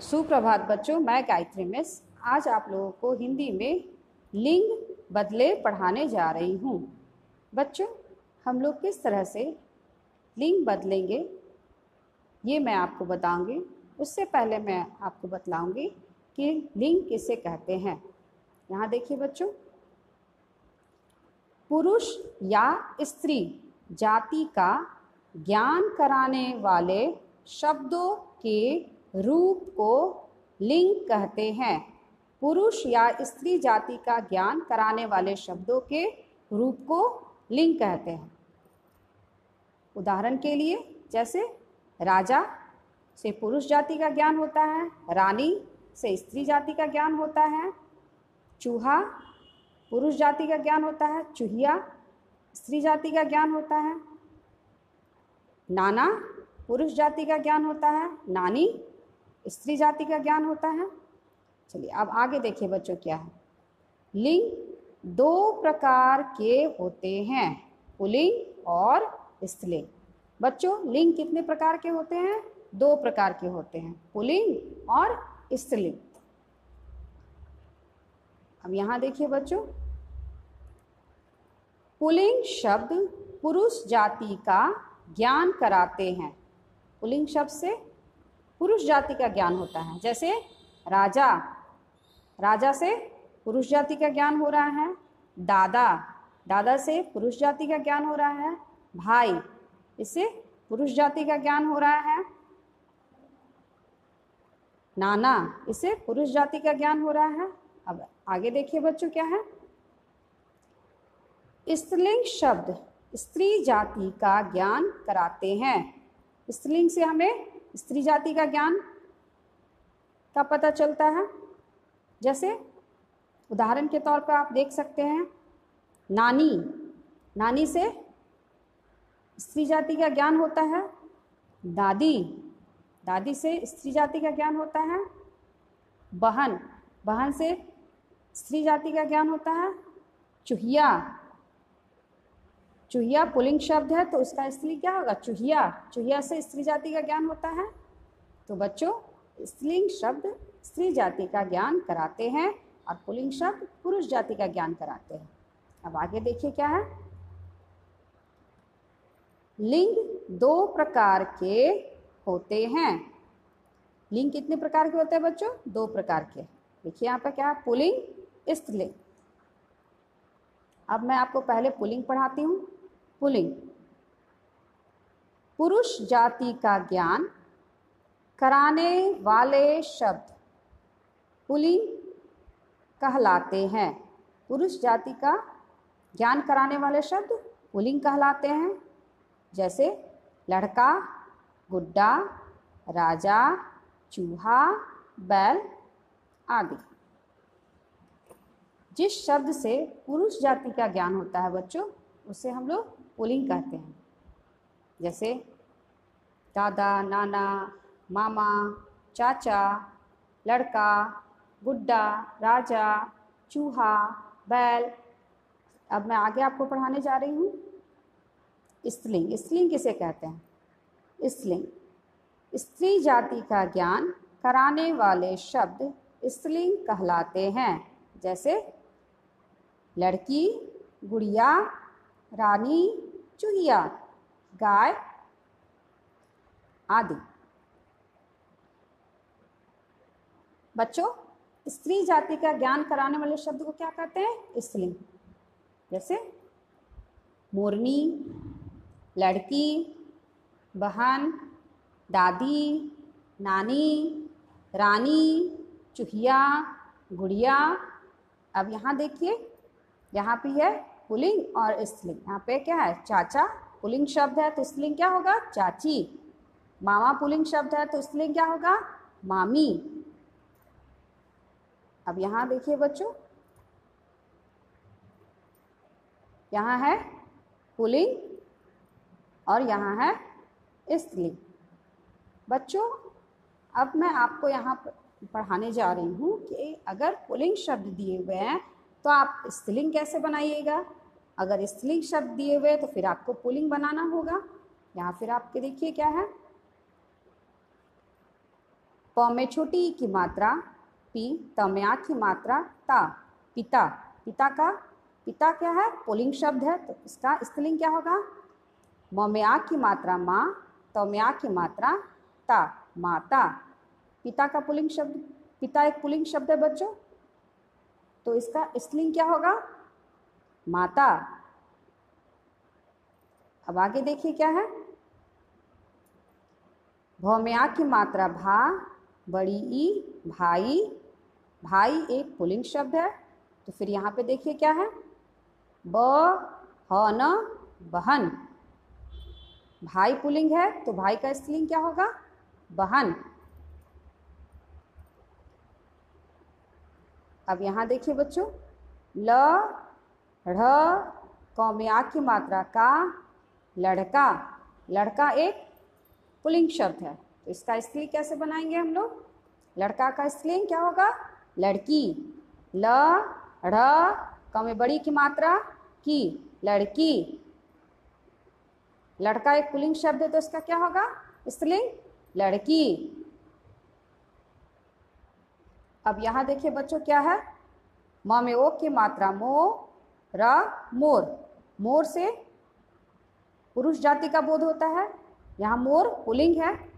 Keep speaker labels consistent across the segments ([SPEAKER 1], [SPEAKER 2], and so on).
[SPEAKER 1] सुप्रभात बच्चों, मैं गायत्री मिस। आज आप लोगों को हिंदी में लिंग बदले पढ़ाने जा रही हूँ। बच्चों, हम लोग किस तरह से लिंग बदलेंगे, ये मैं आपको बताऊँगी। उससे पहले मैं आपको बतलाऊँगी कि लिंग किसे कहते हैं। यहाँ देखिए बच्चों, पुरुष या स्त्री जाति का ज्ञान कराने वाले शब्दों के रूप को लिंग कहते हैं। पुरुष या स्त्री जाति का ज्ञान कराने वाले शब्दों के रूप को लिंग कहते हैं। उदाहरण के लिए, जैसे राजा से पुरुष जाति का ज्ञान होता है, रानी से स्त्री जाति का ज्ञान होता है, चूहा पुरुष जाति का ज्ञान होता है, चूहिया स्त्री जाति का ज्ञान होता है, नाना पुरुष जाति का ज्ञान होता है, नानी स्त्री जाति का ज्ञान होता है। चलिए, अब आगे देखिए बच्चों क्या है। लिंग दो प्रकार के होते हैं, पुलिंग और स्त्रीलिंग। बच्चों, लिंग कितने प्रकार के होते हैं? दो प्रकार के होते हैं, पुलिंग और स्त्रीलिंग। अब यहाँ देखिए बच्चों। पुलिंग शब्द पुरुष जाति का ज्ञान कराते हैं। पुलिंग शब्द से पुरुष जाति का ज्ञान होता है। जैसे राजा राजा से पुरुष जाति का ज्ञान हो रहा है। दादा दादा से पुरुष जाति का ज्ञान हो रहा है। भाई, इससे पुरुष जाति का ज्ञान हो रहा है। नाना, इससे पुरुष जाति का ज्ञान हो रहा है। अब आगे देखिए बच्चों क्या है। स्त्रीलिंग शब्द, स्त्री जाति का ज्ञान कराते हैं। स्त्रीलिंग से हमें स्त्री जाति का ज्ञान का पता चलता है। जैसे उदाहरण के तौर पर आप देख सकते हैं, नानी नानी से स्त्री जाति का ज्ञान होता है। दादी दादी से स्त्री जाति का ज्ञान होता है। बहन बहन से स्त्री जाति का ज्ञान होता है। चूहिया चूहिया पुलिंग शब्द है तो उसका स्त्री क्या होगा? चूहिया। चूहिया से स्त्री जाति का ज्ञान होता है। तो बच्चों, स्त्रीलिंग शब्द स्त्री जाति का ज्ञान कराते हैं और पुलिंग शब्द पुरुष जाति का ज्ञान कराते हैं। अब आगे देखिए क्या है। लिंग दो प्रकार के होते हैं। लिंग कितने प्रकार के होते हैं बच्चों? दो प्रकार के। देखिए यहाँ पर क्या है, पुलिंग, स्त्रीलिंग। अब मैं आपको पहले पुलिंग पढ़ाती हूँ। पुलिंग पुरुष जाति का ज्ञान कराने वाले शब्द पुलिंग कहलाते हैं। पुरुष जाति का ज्ञान कराने वाले शब्द पुलिंग कहलाते हैं। जैसे लड़का, गुड्डा, राजा, चूहा, बैल आदि। जिस शब्द से पुरुष जाति का ज्ञान होता है बच्चों, उसे हम लोग पुलिंग कहते हैं। जैसे दादा, नाना, मामा, चाचा, लड़का गुड्डा राजा, चूहा, बैल। अब मैं आगे आपको पढ़ाने जा रही हूँ। स्त्रीलिंग स्त्रीलिंग किसे कहते हैं? स्त्रीलिंग। स्त्री जाति का ज्ञान कराने वाले शब्द स्त्रीलिंग कहलाते हैं। जैसे लड़की, गुड़िया, रानी चूहिया, गाय आदि। बच्चों, स्त्री जाति का ज्ञान कराने वाले शब्द को क्या कहते हैं? स्त्रीलिंग जैसे मोरनी लड़की, बहन, दादी, नानी, रानी, चूहिया, गुड़िया। अब यहाँ देखिए, यहाँ पे है पुलिंग और स्त्रीलिंग यहाँ पे क्या है? चाचा पुलिंग शब्द है तो स्त्रीलिंग क्या होगा? चाची। मामा पुलिंग शब्द है तो स्त्रीलिंग क्या होगा? मामी। अब यहाँ देखिए बच्चों। यहाँ है पुलिंग और यहाँ है स्त्रीलिंग बच्चों, अब मैं आपको यहाँ पढ़ाने जा रही हूँ कि अगर पुलिंग शब्द दिए हुए हैं तो आप स्त्रीलिंग कैसे बनाइएगा? अगर स्त्रीलिंग शब्द दिए हुए तो फिर आपको पुलिंग बनाना होगा। यहाँ फिर आपके देखिए क्या है। प में छोटी की मात्रा, पी त में आ की मात्रा, ता, पिता। पिता का, पिता क्या है? पुलिंग शब्द है तो इसका स्त्रीलिंग क्या होगा? म में आ की मात्रा माँ, त में आ की मात्रा, ता, माता। पिता का पुलिंग शब्द, पिता एक पुलिंग शब्द है बच्चों। तो इसका स्त्रीलिंग क्या होगा? माता। अब आगे देखिए क्या है। भौम्या की मात्रा भा, बड़ी ई, भाई। भाई एक पुलिंग शब्द है तो फिर यहाँ पे देखिए क्या है। ब न, बहन। भाई पुलिंग है तो भाई का स्त्रीलिंग क्या होगा? बहन। अब यहाँ देखिए बच्चों, ल ढ़ क में आ की मात्रा का लड़का। लड़का एक पुलिंग शब्द है। तो इसका स्त्री कैसे बनाएँगे हम लोग? लड़का का स्त्रीलिंग क्या होगा? लड़की। ल, ढ़ बड़ी की मात्रा की लड़की। लड़का एक पुलिंग शब्द है तो इसका क्या होगा? स्त्रीलिंग लड़की। अब यहाँ देखिए बच्चों क्या है? म में ओ की मात्रा मो र, मोर। मोर से पुरुष जाति का बोध होता है। यहाँ मोर पुलिंग है।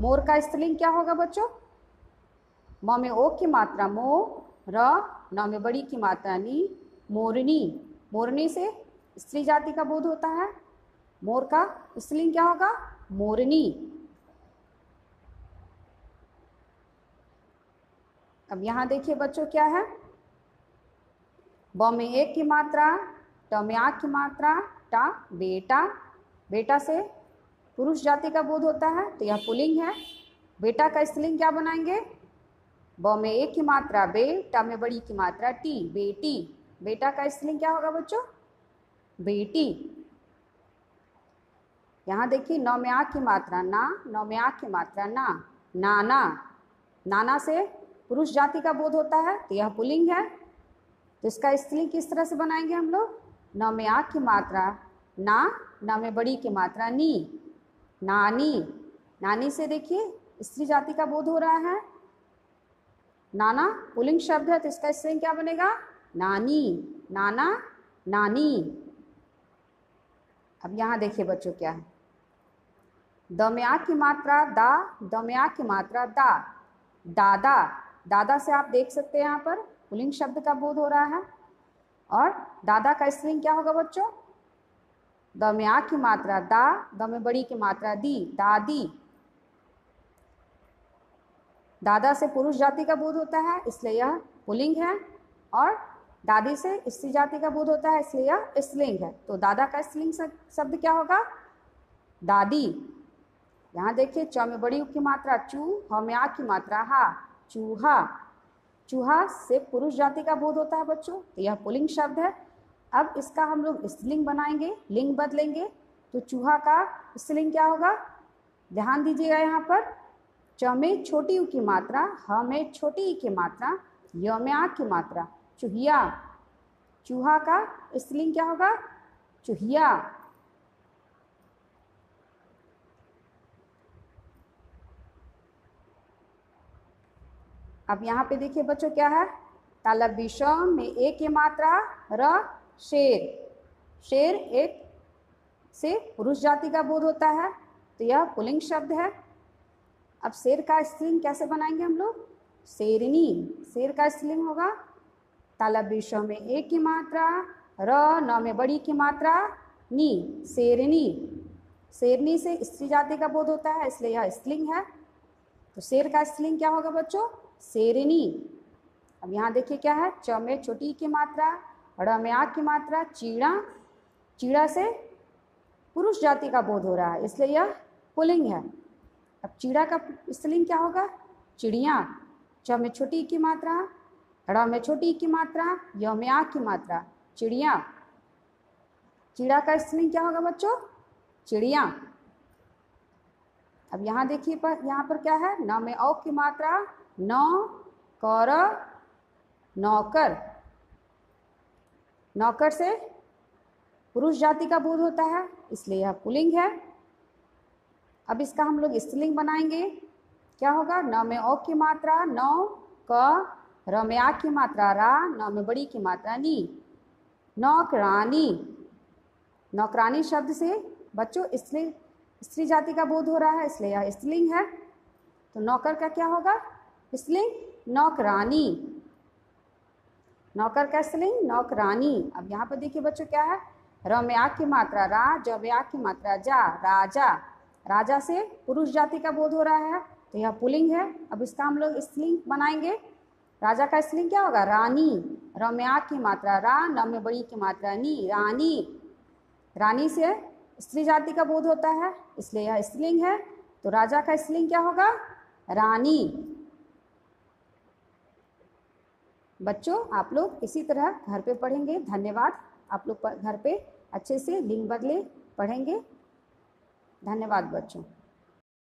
[SPEAKER 1] मोर का स्त्रीलिंग क्या होगा बच्चों? म में ओ की मात्रा, मो, र, न में बड़ी की मात्रा, नी, मोरनी। मोरनी से स्त्री जाति का बोध होता है। मोर का स्त्रीलिंग क्या होगा? मोरनी। अब यहाँ देखिए बच्चों क्या है? ब में एक की मात्रा ट में आ की मात्रा, टा, बेटा। बेटा से पुरुष जाति का बोध होता है तो यह पुलिंग है। बेटा का स्त्रीलिंग क्या बनाएँगे? ब में एक की मात्रा, बे टा में बड़ी की मात्रा, टी, बेटी। बेटा का स्त्रीलिंग क्या होगा बच्चों? बेटी। यहाँ देखिए नौ में आ की मात्रा, ना नौ में आ की मात्रा, ना, नाना। नाना से पुरुष जाति का बोध होता है तो यह पुलिंग है। तो इसका स्त्रीलिंग किस तरह से बनाएँगे हम लोग? न में आ की मात्रा, ना न में बड़ी की मात्रा, नी। नानी। नानी से देखिए, स्त्री जाति का बोध हो रहा है। नाना, पुलिंग शब्द है तो इसका स्त्रीलिंग क्या बनेगा? नानी। नाना, नानी। अब यहाँ देखिए बच्चों क्या है। द में आ की मात्रा, दा। द में आ की मात्रा, दा। दादा। दादा से आप देख सकते हैं यहाँ पर। पुलिंग शब्द का बोध हो रहा है। और दादा का स्त्रीलिंग क्या होगा बच्चों? द में आ की मात्रा, दा, द में बड़ी की मात्रा, दी, दादी। दादा से पुरुष जाति का बोध होता है, इसलिए यह पुलिंग है। और दादी से स्त्री जाति का बोध होता है, इसलिए यह स्त्रीलिंग है। तो दादा का स्त्रीलिंग शब्द क्या होगा? दादी। यहाँ देखिए, च में बड़ी की मात्रा, चू, ह में आ की मात्रा, हा, चूहा। चूहा से पुरुष जाति का बोध होता है बच्चों तो यह पुलिंग शब्द है। अब इसका हम लोग स्त्रीलिंग बनाएँगे, लिंग बदलेंगे। तो चूहा का स्त्रीलिंग क्या होगा? ध्यान दीजिएगा यहाँ पर। च में छोटी उ की मात्रा, ह में छोटी ई की मात्रा, य में आ की मात्रा। चूहिया, चूहा का स्त्रीलिंग क्या होगा? चूहिया। अब यहाँ पे देखिए बच्चों क्या है? तालब विषम में एक की मात्रा, र, शेर। शेर एक से पुरुष जाति का बोध होता है तो यह पुलिंग शब्द है। अब शेर का स्त्रीलिंग कैसे बनाएँगे हम लोग? शेरनी शेर का स्त्रीलिंग होगा तालब विषम में एक की मात्रा, र, न में बड़ी की मात्रा, नी शेरनी शेरनी से स्त्री जाति का बोध होता है, इसलिए यह स्त्रीलिंग है। तो शेर का स्त्रीलिंग क्या होगा बच्चों? शेरनी अब यहाँ देखिए क्या है? च में छोटी की मात्रा ड़ में आ की मात्रा, चीड़ा चीड़ा से पुरुष जाति का बोध हो रहा है, इसलिए यह पुलिंग है। अब चीड़ा का स्त्रीलिंग क्या होगा? चिड़िया। च में छोटी की मात्रा ड़ में छोटी की मात्रा, य में आ की मात्रा, चिड़िया। चिड़ा का स्त्रीलिंग क्या होगा बच्चों? चिड़िया। अब यहाँ देखिए पर, यहाँ पर क्या है? न में औ की मात्रा नौ कर नौकर नौकर से पुरुष जाति का बोध होता है, इसलिए यह पुलिंग है। अब इसका हम लोग स्त्रीलिंग बनाएँगे। क्या होगा? न में ओ की मात्रा, नौ क, र में आ की मात्रा, रा, न में बड़ी की मात्रा, नी। नौकरानी नौकरानी शब्द से बच्चों, स्त्री स्त्री जाति का बोध हो रहा है, इसलिए यह स्त्रीलिंग है। तो नौकर का क्या होगा? स्त्रीलिंग नौकरानी। नौकर का स्त्रीलिंग नौकरानी। अब यहाँ पर देखिए बच्चों क्या है? र में आ की मात्रा रा ज में आ की मात्रा जा, राजा। राजा से पुरुष जाति का बोध हो रहा है तो यह पुलिंग है। अब इसका हम लोग स्त्रीलिंग बनाएँगे। राजा का स्त्रीलिंग क्या होगा? रानी। र में आ की मात्रा रा न में बड़ी की मात्रा नी, रानी। रानी से स्त्री जाति का बोध होता है, इसलिए यह स्त्रीलिंग है। तो राजा का स्त्रीलिंग क्या होगा? रानी। बच्चों, आप लोग इसी तरह घर पे पढ़ेंगे। धन्यवाद। आप लोग घर पे अच्छे से लिंग बदले पढ़ेंगे। धन्यवाद बच्चों।